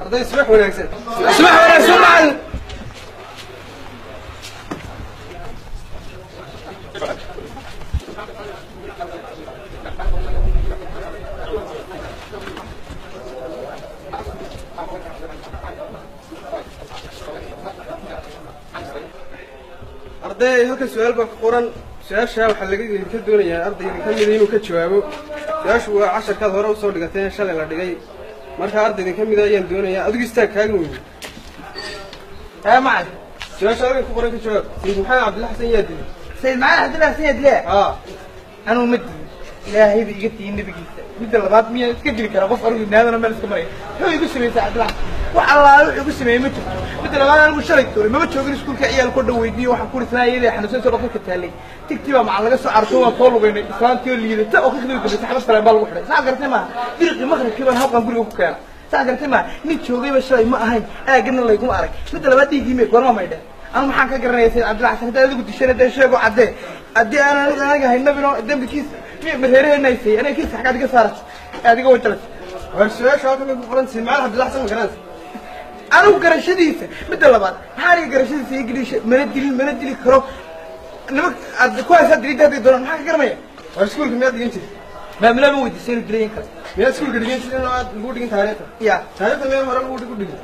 arday subax wanaagsan subax wanaagsan macalin arday halka su-aal baa ku qoran su-aasha waxaa laga ka doonayaa ardayga ka mida inuu ka jawaabo su-aashu waa casharkaad hore usoo dhigateen shalay la dhigay markaa ardayga ka mida ayaan doonayaa adigu istaag kaaga weyne ها معك ku qoran ka jawaab sayid maxamed cabdilla xasan yaa dilay سيد معنا عبد الله سيد لا آه أنا مد لا هي دي قلت النبي قلت مد لبعض مية تكدري كان قف ارجو ان هذا انا مالك مري هو يقول سمي سعد الله والله روح يقول سمي مت مد لبعض انا اقول شريك ما بتشوفين سكول كعيال كل ويدي وحن كل ثانيه اللي احنا سنه رقم كتالي تكتب مع لغا سو عرتو كول وين اسلام تي اللي تا او كخدي كنت سحب سلام بال وخدي ساعه قرتي ما فرقي مغرب كيبان هبقان غريغو ku keena saa gartay ma nin joogay ba shalay ma ahayn aagana layguma arag midda labaad dhiigii gorma maydhe anu maxaan ka garanaya sayid cabdilla xasan haddaad adigu dishana dee sheego caddee haddii aan aniga aniga haynabino dembikiisa mi mareereheenaysay aniga kiisa xaggaad iga saarat. Adiga wajalat war su'aasha halkan bay ku qoran sayid maxamed cabdilla xasan ma garanaysa anigu garashadiisa midda labaad maxaa aniga garashadiisa? Ii geliisha mana dilin mana dili karo. Nimank aad ku haysaa dilidda hadday doonaan maxaan ka garanaya? War iskuulka miyaad dhigan jirtay maamula ma weydiisay inuu dilayin kale miyaad iskuulka dhigan jirin oo aad lagu dhigin taariikhda? Ya. Taariikhda meel hore lagu dhigin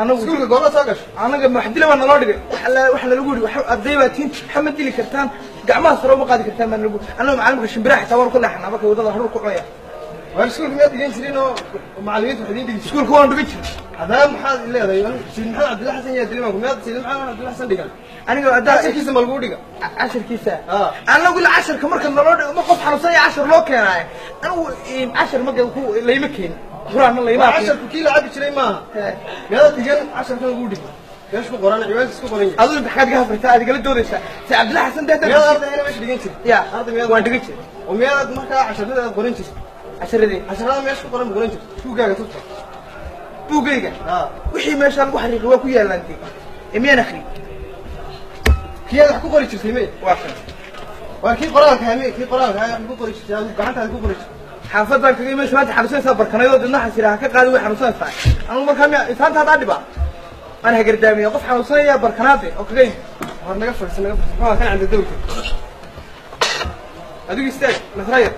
anagu iskuulka goorma soo gasho anaga maxdila baa naloo dhigay waxa la waxa lagu yiri waxa arday baa tiin waxa ma dili kartaan gacmaha sare uma qaadi kartaan baa lagu anaga macallimka shimbiraha xitaa waan ku leexnaa marka wadada haruur ku cunaya war iskuulka miyaad dhigan jirin oo macallimiintu waxay idiin dhigi jireen iskuulka waan dhigan jiray haddana maxaad leedahay sayid maxamed cabdilla xasan yaa dilay maanku miyaad sayid maxamed cabdilla xasan dhigan aniga haddaa casharkiisa ma lagu dhiga casharkiisa Ah. anagu ila casharka marka naloo dhigo ma qof xanuunsan ya cashar loo keenaayo anigu in cashar marka ku layma keenin casharku kii la cabi jiray maaha miyaad dhigan casharkan lagu dhigi meesha ku qoran ciwaankiis ku qoran. Yahay adigu maxaad iga hafrtaa aad igala doodaysaa si cabdillahi xasan dee miyaad ardayna meesha dhigan jirtay ya. Arday miyaad waan dhigan jiray. Oo miyaad markaa casharada aad qoran jirtay casharadii casharada meesha ku qoran qoran jirtay tuugaaga tugta buugayga aa wixii meesha lagu xariiqay waa ku yaalaan dee ee miyaan akhri kiyaad wax ku qori jirtay me. Waa kan. Waa kii qoraalka hame kii qoraalka ku qori jirtay. Gacantaada ku qori jirtay xaafadaan kaga meesha maanta xanuunsanaysaa barkanaydoo didna xasira ha ka qaadi way xanuunsanaysaa anigu markaa miya isaanta haddaa dhiba aan hagardaamiya qof xanuunsanaya barkanaade oo kaga yimid war naga fadhiisa naga fadhiisa maxaa kan canda dawrka adigu istaag nasrayar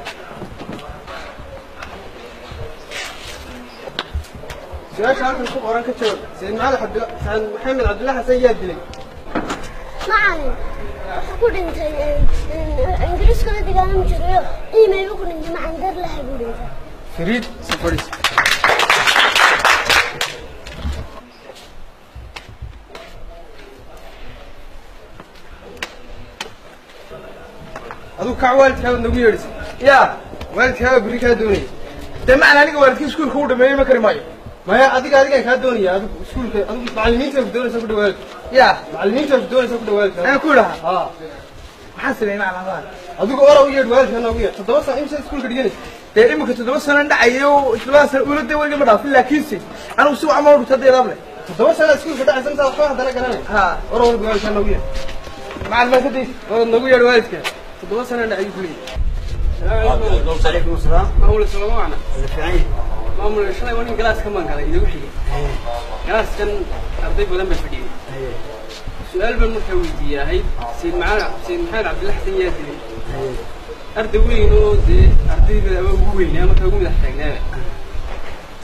su-aasha halkan ku qoran ka jawaab sayid maxamed cabdilla sayid maxamed cabdilla xasan yaa dilay macalin wuxuu ku dhintay ingiriiskala dagaalami jirayo iimayba ku dhintay macalin dar laha buu dhintay fariid si fadhiis adigu kac waalidkaabaad nagu yeedhisay yaa waalidkaaga berri kaa doonaya dee macna aniga waalidkii iskuulka u dhameeyey ma kari maayo maya adiga adiga kaa doonaya adigu iskuulka adigu macallimiinta ku doonaysa ku dhawaad ya macallimiinta ku doonaysa ku dhawaad ee ku dhaha ha maxaa sameeyay macallimiinta adigu ora u yeedh waalidka noogu yeedh toddoba sano imsa iskuulka dhiganaysa dee iminka toddoba sano dhacayo toddoba sano ula dee weliga ma dhaafin laakiinse anigu si waxa ma odhu tadeeda able toddoba sano iskuulka dhacaysa intaa waxba haddana garanay ha ora waalidka waalidka noogu yeedh macallimiinta kadib oo noogu yeedh waalidka toddoba sano dhacayo ku leeyahay السلام عليكم ورحمة الله وبركاته. السلام عليكم ورحمة الله وبركاته. Maamul shalay nin galaas ka mangalay idigu xigay galaaskan arday badan bay fadhiyeen su'aal baan markaa weydiiyey ahayd sayid macaan sayid maxamed cabdilla xasan yaa dilay arday weyn oo dee ardayda ama ugu weynaa markaa ugu madax taagnaaba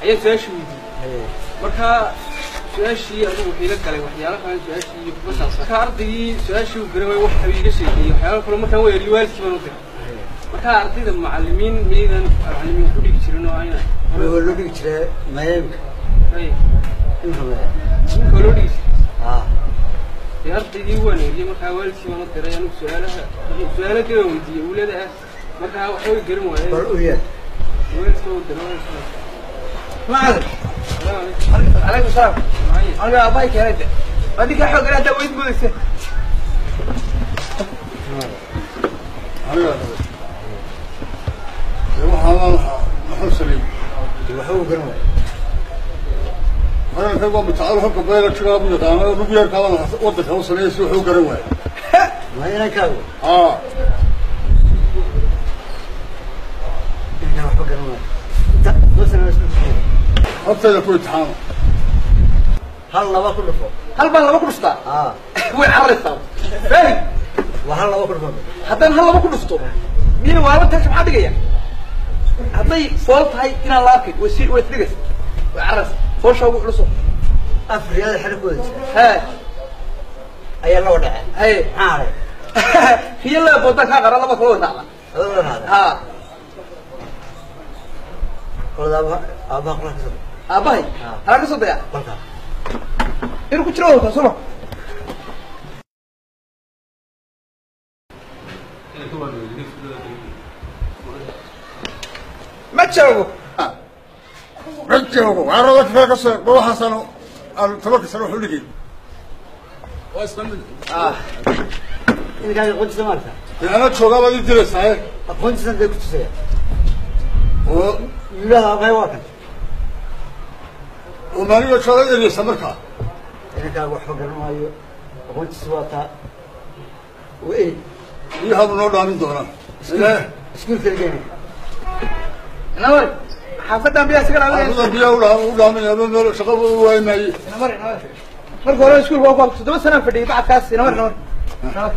ayaan su'aasha weydiiyey markaa su'aashii adigu waxay la galay waxyaalo kale su'aashii iyo kuba saabsan markaa ardaygii su'aashii uu garan waay wax habuu iga sheekeeyey waxyaalo kale markaan weerli waalidkii baan u diray markaa ardayda macalimiin miyaydan macalimiin ku dhigi jirin oo ayna loo dhigi jiraa mayaamka inka ah. ardaydii waan eriyey markaa waalidkii baan diray anigu su'aalaha su'aalo dee waan weydiiyey uulada ah markaa waxbay garin waayeen bal u waalidka u diray أنا حسري وحو كنوا أنا كنوا بتعالوا حكوا بيلا شراب جدا أنا نبيا كلام ودك حسري يسوي حو كنوا ما هنا كانوا آه إحنا حو كنوا دوسنا دوسنا أبتدى كل امتحان هل لبا كل فوق هل بان لبا كل ستا آه وين عرفتها فاهم وهل لبا كل فوق هذا هل لبا كل ستا مين وارد تمشي محدقة يعني hadday fool tahay inaan la arkin way si way cararaysa. Foosha ugu culuso. Afar riyada xero ku wada jira. Hee ayaa loo dhacay haye haray riyo laba boodaan kaa qara laba la raada ha. Aabbahay? Ha. halaa ka soo daya? Inuu ku jiro wadalkaa soo ma ma joogo ma joogo waa rabaa ka soo aan tobanka sano wax u dhigay diraysaa aqoontiisan ku tusaya? Oo waa kan. oo maaliga ereysa markaa inankaaga waxba aqoontiisa waa taa waa ey biyahabu noo dhaamin doonaa. Inamari xaafadan biyaa isaga dhaaminaysa aabuda biyaha u dhaa- u dhaaminaya shaqo waayi maaye marka hore iskuulka waa ku toddoba sanaan fadhiyay bacadkaas. Inamari inamari inamari